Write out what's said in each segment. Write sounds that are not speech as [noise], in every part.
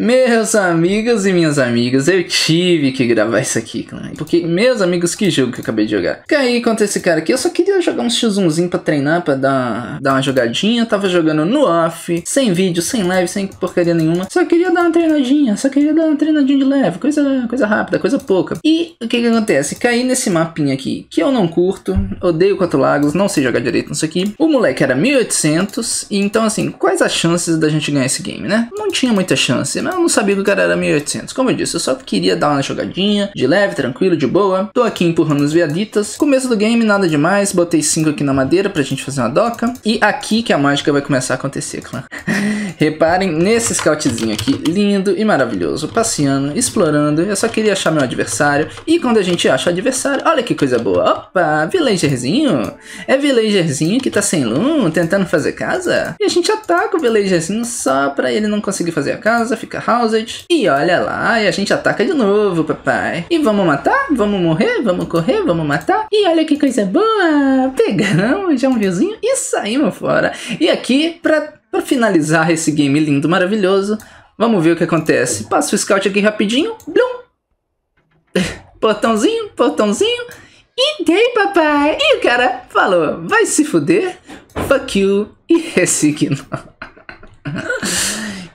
Meus amigos e minhas amigas, eu tive que gravar isso aqui. Porque, meus amigos, que jogo que eu acabei de jogar. Caí contra esse cara aqui, eu só queria jogar um x1zinho pra treinar, pra dar, dar uma jogadinha. tava jogando no off, sem vídeo, sem live, sem porcaria nenhuma. Só queria dar uma treinadinha, só queria dar uma treinadinha de leve, coisa, coisa rápida, coisa pouca. E o que que acontece? Caí nesse mapinha aqui, que eu não curto, odeio quatro lagos, não sei jogar direito nisso aqui. O moleque era 1800, e então assim, quais as chances da gente ganhar esse game, né? Não tinha muita chance, eu não sabia que o cara era 1800. Como eu disse, eu só queria dar uma jogadinha, de leve, tranquilo, de boa. Tô aqui empurrando os viaditas. Começo do game, nada demais. Botei 5 aqui na madeira pra gente fazer uma doca. E aqui que a mágica vai começar a acontecer, claro. [laughs] Reparem nesse scoutzinho aqui, lindo e maravilhoso, passeando, explorando. Eu só queria achar meu adversário. E quando a gente acha o adversário, olha que coisa boa. Opa, villagerzinho. É villagerzinho que tá sem loom, tentando fazer casa. E a gente ataca o villagerzinho só pra ele não conseguir fazer a casa, fica housed. E olha lá, e a gente ataca de novo, papai. E vamos matar? Vamos morrer? Vamos correr? Vamos matar? E olha que coisa boa. Pegamos já um viewzinho e saímos fora. E aqui, pra para finalizar esse game lindo, maravilhoso, vamos ver o que acontece. Passa o scout aqui rapidinho. Blum. [laughs] Portãozinho, portãozinho. E dei, papai. E o cara falou, vai se fuder. Fuck you. E [laughs] resignou. [laughs]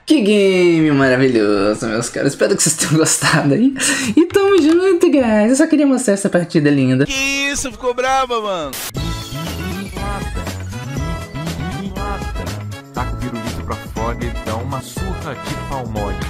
Que game maravilhoso, meus caras. Espero que vocês tenham gostado aí. E tamo junto, guys. Eu só queria mostrar essa partida linda. Que isso, ficou brava, mano. Uma surra de pau mole.